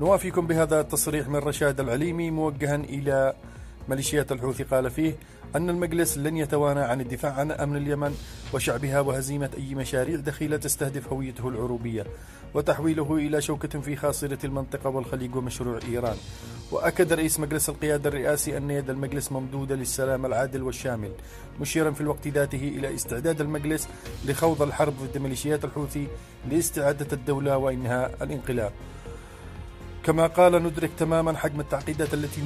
نوافيكم بهذا التصريح من رشاد العليمي موجها إلى ميليشيات الحوثي قال فيه أن المجلس لن يتوانى عن الدفاع عن أمن اليمن وشعبها وهزيمة أي مشاريع دخيلة تستهدف هويته العروبية وتحويله إلى شوكة في خاصرة المنطقة والخليج ومشروع إيران. وأكد رئيس مجلس القيادة الرئاسي أن يد المجلس ممدودة للسلام العادل والشامل مشيرا في الوقت ذاته إلى استعداد المجلس لخوض الحرب ضد ميليشيات الحوثي لاستعادة الدولة وإنهاء الانقلاب. كما قال ندرك تماما حجم التعقيدات التي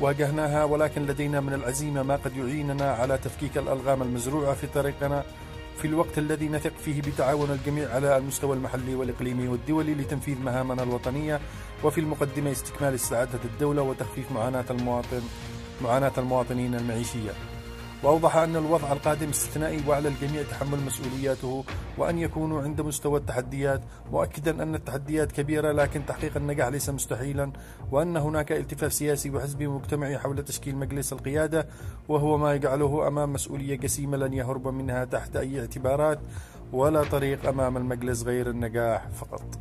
واجهناها ولكن لدينا من العزيمة ما قد يعيننا على تفكيك الألغام المزروعة في طريقنا في الوقت الذي نثق فيه بتعاون الجميع على المستوى المحلي والإقليمي والدولي لتنفيذ مهامنا الوطنية وفي المقدمة استكمال استعادة الدولة وتخفيف معاناة المواطن معاناة المواطنين المعيشية. وأوضح أن الوضع القادم استثنائي وعلى الجميع تحمل مسؤولياته وأن يكونوا عند مستوى التحديات مؤكدا أن التحديات كبيرة لكن تحقيق النجاح ليس مستحيلا وأن هناك التفاف سياسي وحزبي مجتمعي حول تشكيل مجلس القيادة وهو ما يجعله أمام مسؤولية جسيمة لن يهرب منها تحت أي اعتبارات ولا طريق أمام المجلس غير النجاح فقط.